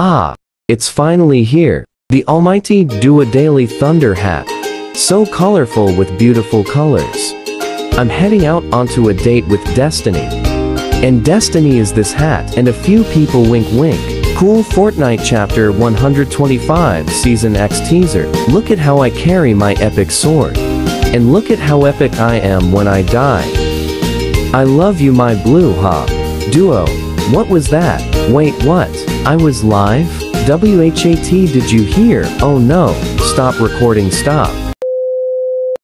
Ah, it's finally here. The almighty DuoDaily Thunder hat. So colorful with beautiful colors. I'm heading out onto a date with Destiny. And Destiny is this hat and a few people wink wink. Cool Fortnite Chapter 125 Season X teaser. Look at how I carry my epic sword. And look at how epic I am when I die. I love you my blue hawk. Duo. What was that? Wait what? I was live? WHAT did you hear? Oh no. Stop recording stop.